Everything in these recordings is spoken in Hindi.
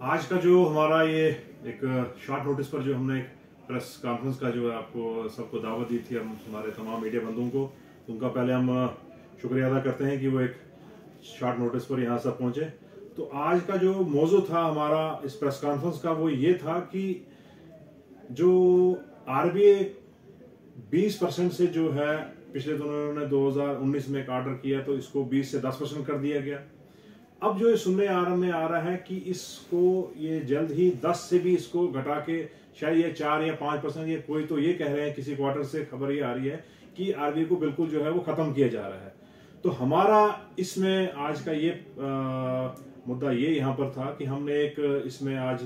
आज का जो हमारा ये एक शॉर्ट नोटिस पर जो हमने एक प्रेस कॉन्फ्रेंस का जो है आपको सबको दावत दी थी हम, हमारे तमाम मीडिया बंधुओं को, उनका पहले हम शुक्रिया अदा करते हैं कि वो एक शॉर्ट नोटिस पर यहाँ सब पहुँचे। तो आज का जो मौजू था हमारा इस प्रेस कॉन्फ्रेंस का वो ये था कि जो आरबीआई 20 परसेंट से जो है, पिछले दिनों उन्होंने 2019 में एक ऑर्डर किया तो इसको 20 से 10 परसेंट कर दिया गया। अब जो ये सुनने आ रहा में आ रहा है कि इसको ये जल्द ही 10 से भी इसको घटा के शायद ये चार या पाँच परसेंट ये कोई तो ये कह रहे हैं किसी क्वार्टर से खबर ये आ रही है कि आरबीआई को बिल्कुल जो है वो खत्म किया जा रहा है। तो हमारा इसमें आज का ये आ, मुद्दा ये यहाँ पर था कि हमने एक इसमें आज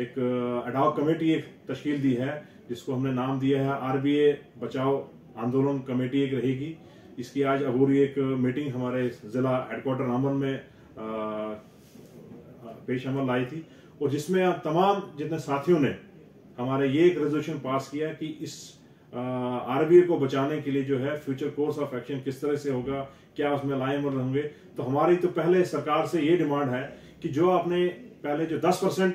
एक अडाव कमेटी एक तश्कील दी है जिसको हमने नाम दिया है आरबीए बचाओ आंदोलन कमेटी एक रहेगी। इसकी आज अबूरी एक मीटिंग हमारे जिला हेडक्वार्टर रामबन में पेश अमल लाई थी और जिसमें तमाम जितने साथियों ने हमारे ये एक रेजोल्यूशन पास किया कि इस आरबीआई को बचाने के लिए जो है फ्यूचर कोर्स ऑफ़ एक्शन किस तरह से होगा, क्या उसमें लाएमल होंगे तो हमारी तो पहले सरकार से ये डिमांड है कि जो आपने पहले जो 10 परसेंट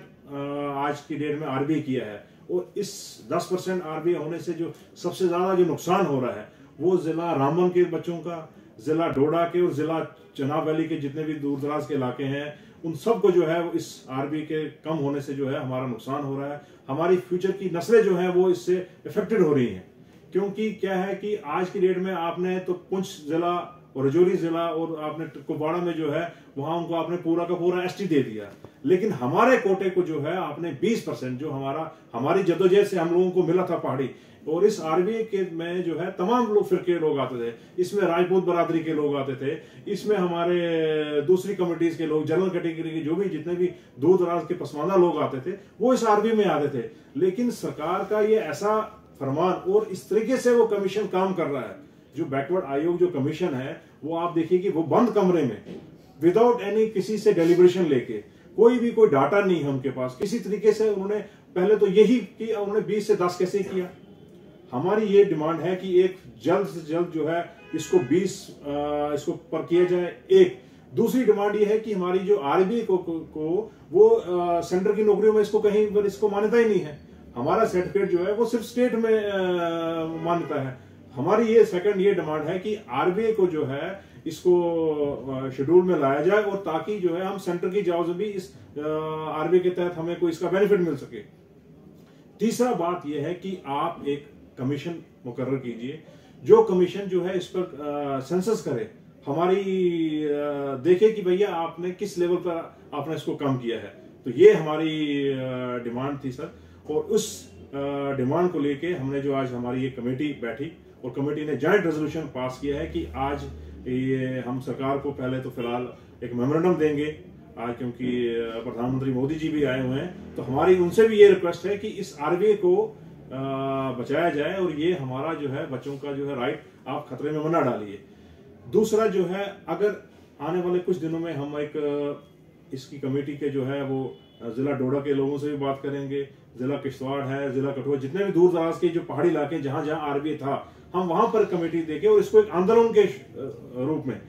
आज की डेट में आरबीआई किया है, और इस 10 परसेंट आरबीआई होने से जो सबसे ज़्यादा जो नुकसान हो रहा है, वो जिला रामबन के बच्चों का जिला डोडा के और जिला चनाब वैली के जितने भी दूर दराज के इलाके हैं, उन सबको जो है वो इस आरबी के कम होने से जो है हमारा नुकसान हो रहा है। हमारी फ्यूचर की नस्लें जो है वो इससे इफेक्टेड हो रही हैं। क्योंकि क्या है कि आज की डेट में आपने तो पुंछ जिला और रजौरी जिला और आपने कुपवाड़ा में जो है, वहाँ उनको आपने पूरा का पूरा एसटी दे दिया। लेकिन हमारे कोटे को जो है, आपने 20 परसेंट जो हमारा, हमारी जदोजहद से हम लोगों को मिला था पहाड़ी। और इस आर्मी के में जो है, तमाम लोग फिर के लोग आते थे। इसमें राजपूत बरादरी के लोग आते थे। इसमें हमारे दूसरी कमिटीज के लोग, जनरल कैटेगरी के जो भी, जितने भी दूर दराज के पसमानदा लोग आते थे, वो इस आर्मी में आते थे। लेकिन सरकार का ये ऐसा फरमान और इस तरीके से वो कमीशन काम कर रहा है जो बैकवर्ड आयोग जो कमीशन है वो आप देखिए कि वो बंद कमरे में विदाउट एनी किसी से डेलीब्रेशन लेके कोई भी कोई डाटा नहीं है उनके पास। किसी तरीके से उन्होंने पहले तो यही कि उन्होंने 20 से 10 कैसे किया? हमारी ये डिमांड है कि एक जल्द से जल्द जो है इसको 20 इसको पर किया जाए एक। दूसरी डिमांड ये है कि हमारी जो आरबीआई को, को, को वो सेंटर की नौकरियों में इसको कहीं पर इसको मान्यता ही नहीं है। हमारा सर्टिफिकेट जो है वो सिर्फ़ स्टेट में मान्यता है। हमारी ये सेकंड ये डिमांड है कि आरबीआई को जो है, इसको शेड्यूल में लाया जाए और ताकि जो है, हम सेंटर की जाओ भी इस आरबीआई के तहत हमें कोई इसका बेनिफिट मिल सके। तीसरा बात यह है कि आप एक कमीशन मुकर कीजिए। जो कमीशन जो है, इस पर सेंसस करे, हमारी देखे कि भैया आपने किस लेवल पर आपने इसको कम किया है। तो ये हमारी डिमांड थी, सर। और उस डिमांड को लेके हमने जो आज हमारी ये कमेटी बैठी और कमेटी ने जॉइंट रेजोल्यूशन पास किया है कि आज ये हम सरकार को पहले तो फ़िलहाल एक मेमोरेंडम देंगे। आज क्योंकि प्रधानमंत्री मोदी जी भी आए हुए हैं तो हमारी, उनसे भी ये रिक्वेस्ट है कि इस आरबीआई को बचाया जाए और ये हमारा जो है, बच्चों का जो है राइट आप खतरे में मना डालिए। दूसरा जो है, अगर आने वाले कुछ दिनों में हम एक इसकी कमेटी के जो है वो जिला डोडा के लोगों से भी बात करेंगे, जिला किश्तवाड़ है, जिला कठुआ, जितने भी दूर दराज के जो पहाड़ी इलाके जहाँ जहाँ आरबीआई था, हम वहाँ पर कमेटी देके और इसको एक आंदोलन के रूप में